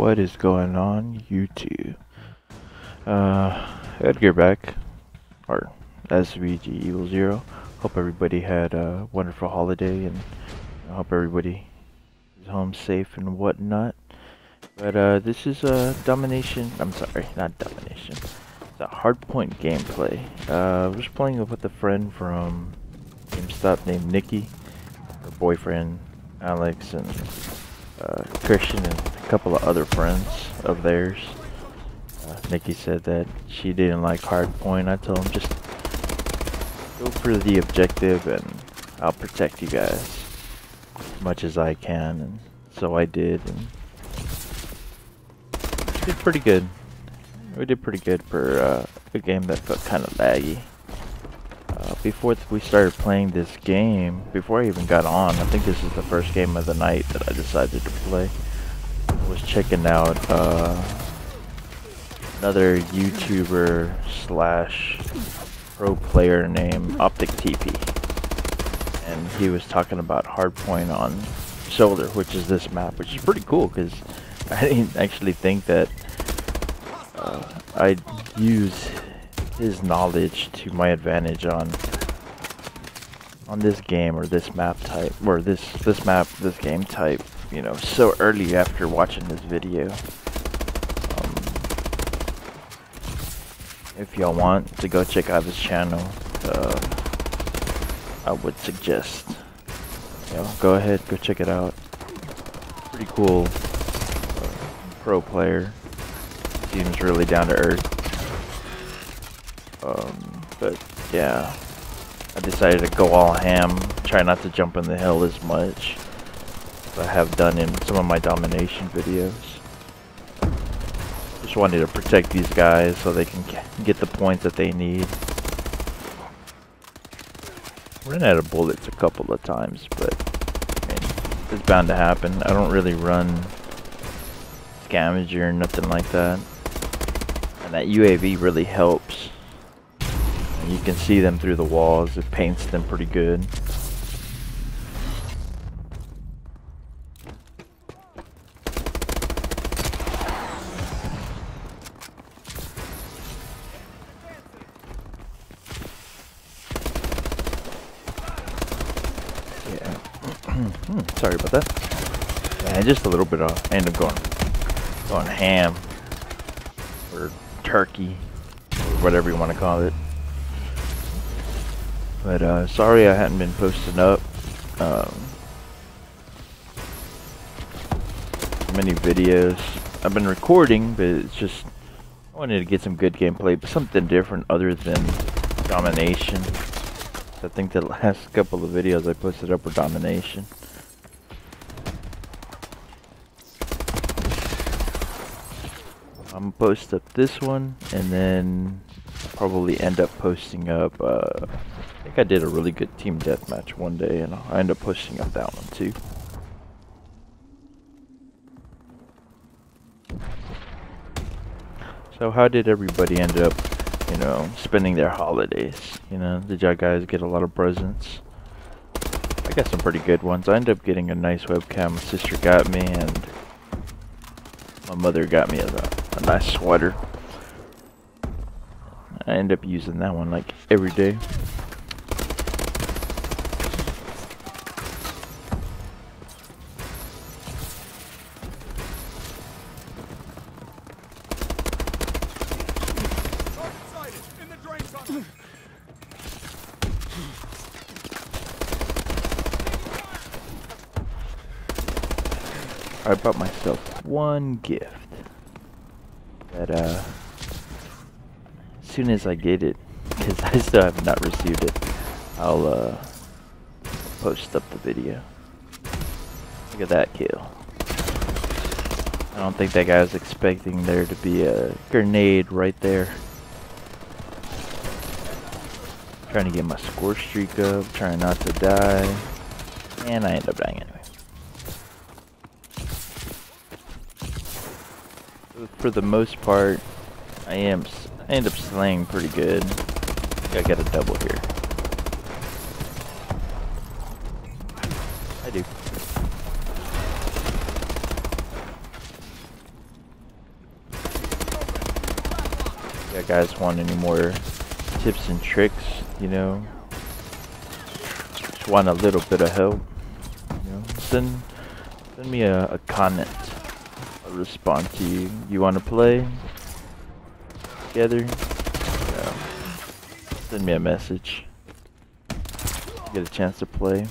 What is going on YouTube? Uh, Edgar back, or SVG Evil Zero. Hope everybody had a wonderful holiday and I hope everybody is home safe and whatnot. But uh, this is a domination. I'm sorry, not domination. It's a hardpoint gameplay. Uh, I was playing with a friend from GameStop named Nikki, her boyfriend Alex, and uh, Christian, and a couple of other friends of theirs. Uh, Nikki said that she didn't like hardpoint. I told him just go for the objective, and I'll protect you guys as much as I can. And so I did, and did pretty good. We did pretty good for uh, a game that felt kind of laggy. Uh, before we started playing this game, before I even got on, I think this is the first game of the night that I decided to play. Was checking out uh, another YouTuber slash pro player named Optic TP. And he was talking about hardpoint on shoulder, which is this map, which is pretty cool because I didn't actually think that uh, I'd use his knowledge to my advantage on on this game or this map type or this this map this game type you know so early after watching this video. Um, if y'all want to go check out his channel uh, I would suggest you know go ahead go check it out. Pretty cool uh, pro player. Seems really down to earth um, but yeah, I decided to go all ham, try not to jump in the hill as much I have done in some of my domination videos. Just wanted to protect these guys so they can get the points that they need. Ran out of bullets a couple of times, but I mean, it's bound to happen. I don't really run scavenger or nothing like that. And that UAV really helps you can see them through the walls. It paints them pretty good. Yeah. Hmm, sorry about that. Yeah, just a little bit off. End up going, going ham. Or turkey. Whatever you want to call it. But uh, sorry I hadn't been posting up um, many videos. I've been recording, but it's just I wanted to get some good gameplay, but something different other than domination. I think the last couple of videos I posted up were domination. I'm gonna post up this one, and then probably end up posting up uh, I think I did a really good team deathmatch one day, and I end up posting up that one too. So how did everybody end up, you know, spending their holidays? You know, did y'all guys get a lot of presents? I got some pretty good ones. I ended up getting a nice webcam. My sister got me, and my mother got me a, a nice sweater. I end up using that one like every day. I bought myself one gift uh as soon as I get it because I still have not received it I'll uh post up the video. Look at that kill. I don't think that guy was expecting there to be a grenade right there. Trying to get my score streak up trying not to die and I end up dying for the most part, I am I end up slaying pretty good. I got a double here. I do. Yeah, guys want any more tips and tricks, you know? Just want a little bit of help. You know? Send send me a, a comment. I'll respond to you. You want to play together? Yeah. Send me a message. Get a chance to play.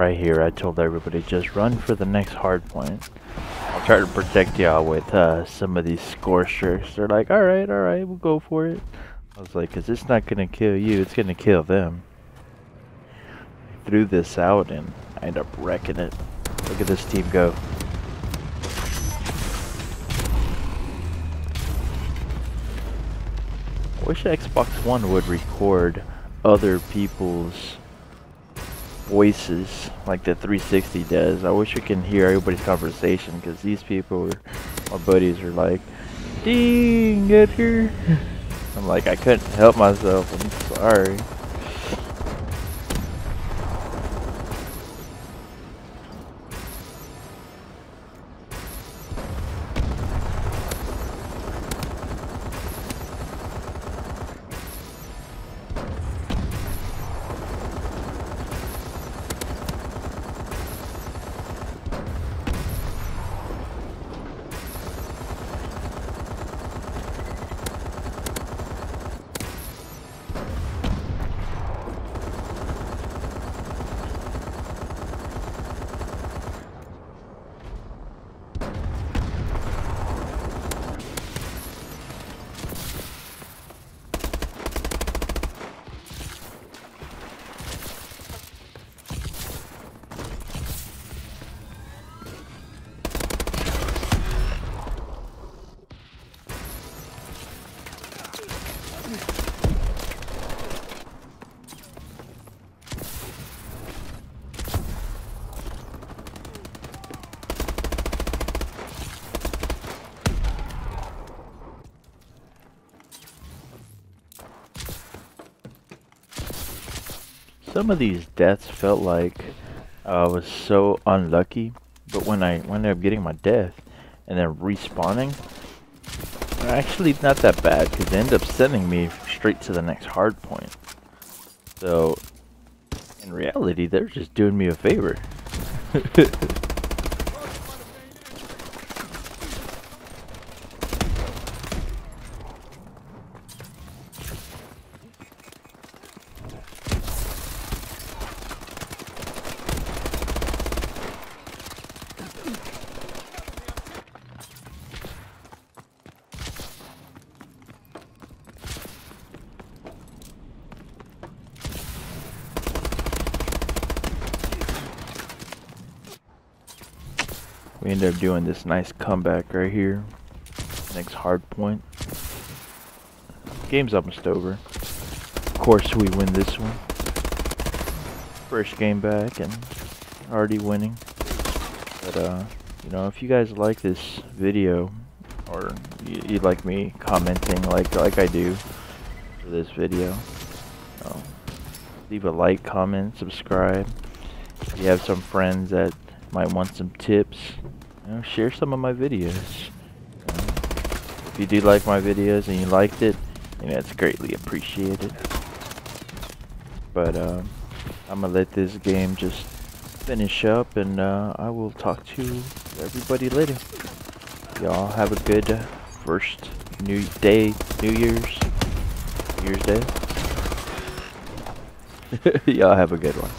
Right here, I told everybody just run for the next hard point. I'll try to protect y'all with uh, some of these scorchers. They're like, alright, alright, we'll go for it. I was like, cause it's not gonna kill you, it's gonna kill them. I threw this out and I end up wrecking it. Look at this team go. I wish Xbox One would record other people's voices like the 360 does. I wish we can hear everybody's conversation because these people, my buddies, are like, "Ding, get here." I'm like, I couldn't help myself. I'm sorry. Some of these deaths felt like I was so unlucky, but when I ended up getting my death and then respawning, actually not that bad because they end up sending me straight to the next hard point. So, in reality, they're just doing me a favor. We end up doing this nice comeback right here. Next hard point. Game's almost over. Of course we win this one. First game back and already winning. But uh, you know, if you guys like this video or you, you like me commenting like like I do for this video, you know, leave a like, comment, subscribe. If you have some friends that might want some tips, you know, share some of my videos. You know, if you do like my videos and you liked it, you know, it's greatly appreciated. But um, I'm gonna let this game just finish up, and uh, I will talk to everybody later. Y'all have a good first new day, New Year's, New Year's Day. Y'all have a good one.